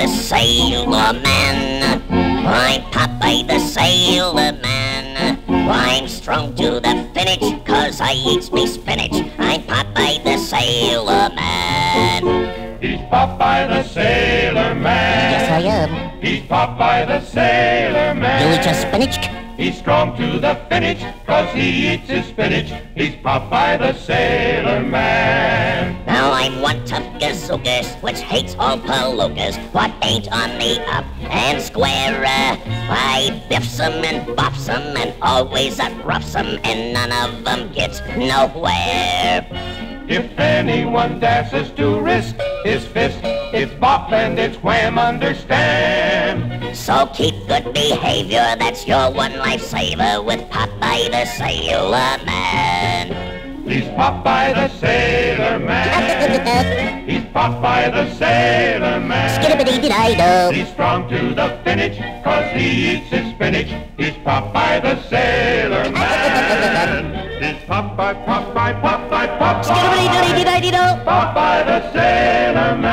the Sailor Man. I'm Popeye the Sailor Man. I'm strong to the finish, cause I eats me spinach. I'm Popeye the Sailor Man. He's Popeye the Sailor Man. Yes, I am. He's Popeye the Sailor Man. You eat your spinach? He's strong to the finish, cause he eats his spinach. He's Popeye the Sailor Man. I'm one tough gazookas, which hates all palookas. What ain't on the up and square? Uh, I biffs 'em and bops 'em and always roughs 'em, and none of 'em gets nowhere. If anyone dashes to risk his fist, it's bop and it's wham, understand. So keep good behavior, that's your one lifesaver with Popeye the Sailor Man. He's Popeye the Sailor Man. He's Popeye the Sailor Man. Skiddabity-dee-di-do. He's strong to the finish, cause he eats his spinach. He's Popeye the Sailor Man. He's Popeye, Popeye, Popeye, Popeye. Skiddabity-dee-di-di-do. Popeye the Sailor Man.